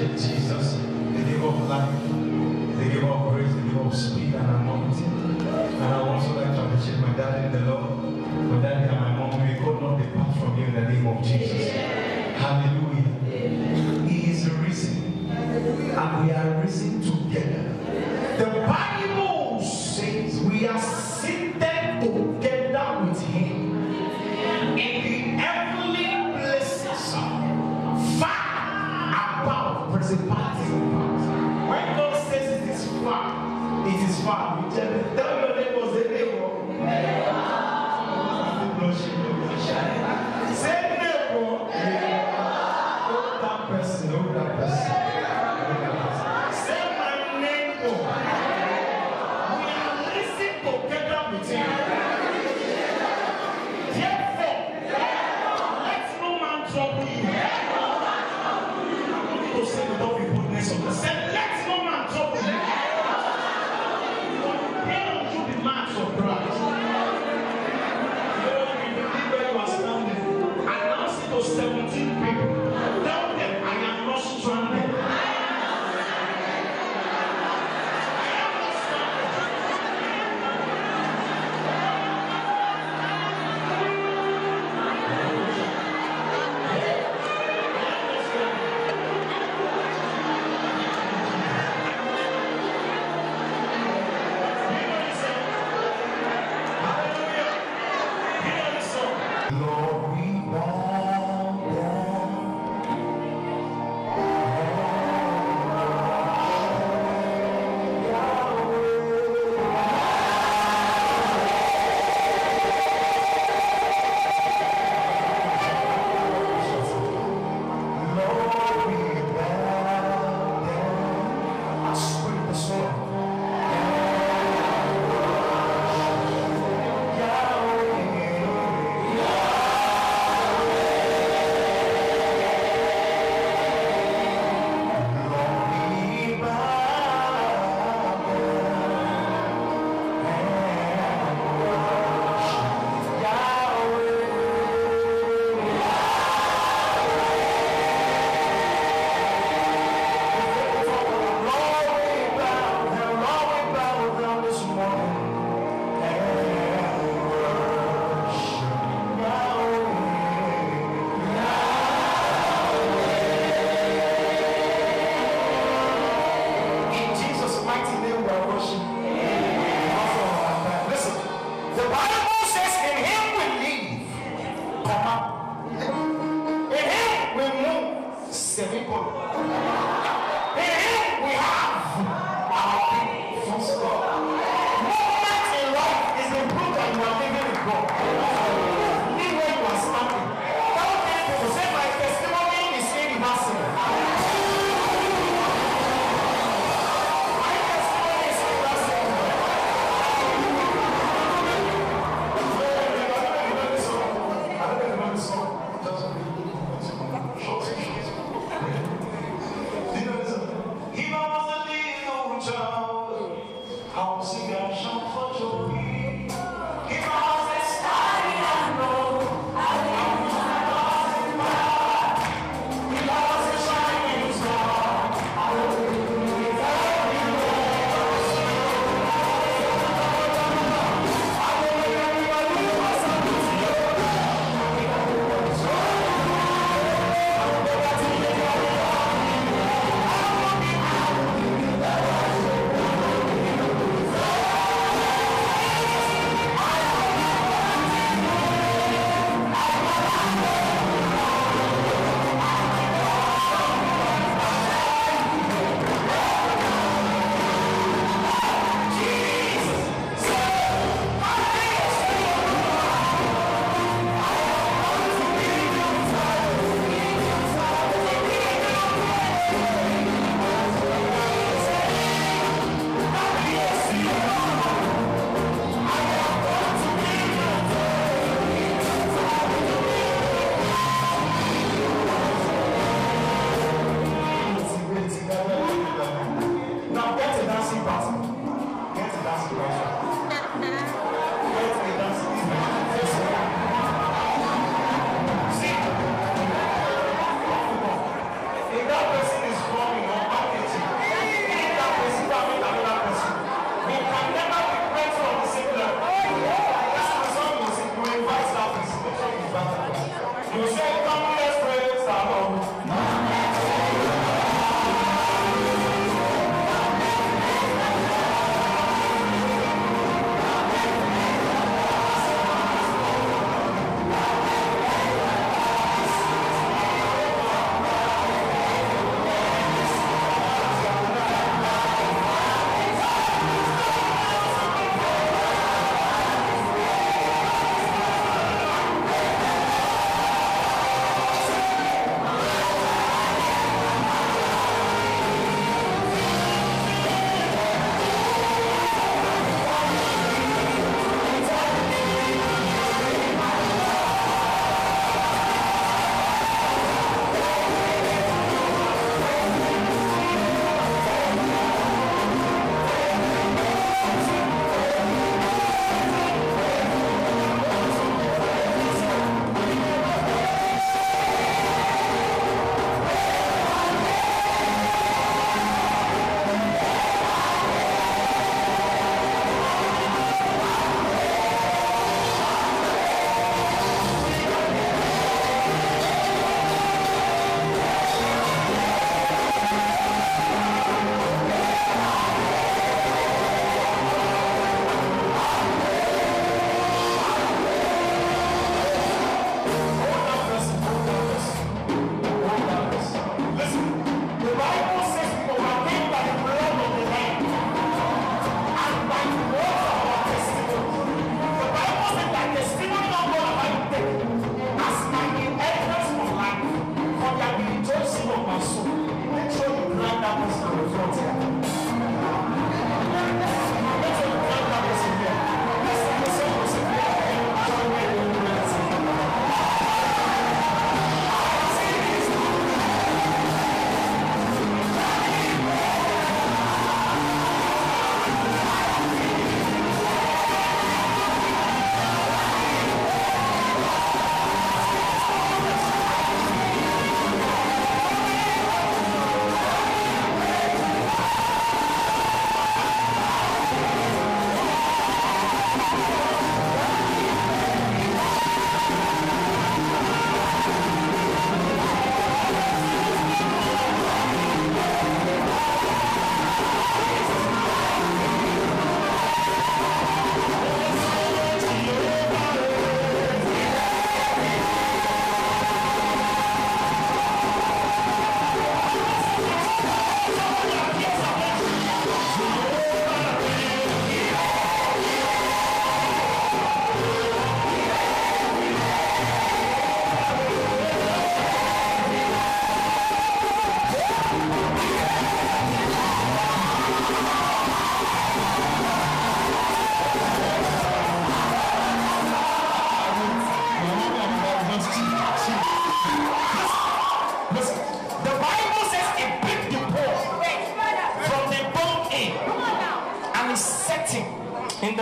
worship Jesus, The giver of life, the giver of grace, the giver of speed and anointing. And I also like to appreciate my dad in the Lord, my dad and my mom. May God not depart from you in the name of Jesus. Senhor, chama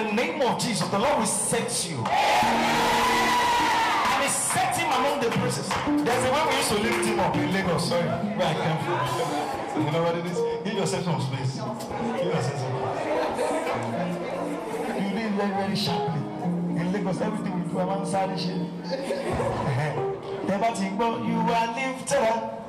the name of Jesus, the Lord will set you. And He set him among the princes. There's a way we used to lift him up in Lagos, sorry, where I came from. You know what it is? Give yourself some space. Give yourself some You live very, very sharply. In Lagos, everything we do, I'm shit. But you are lifted up.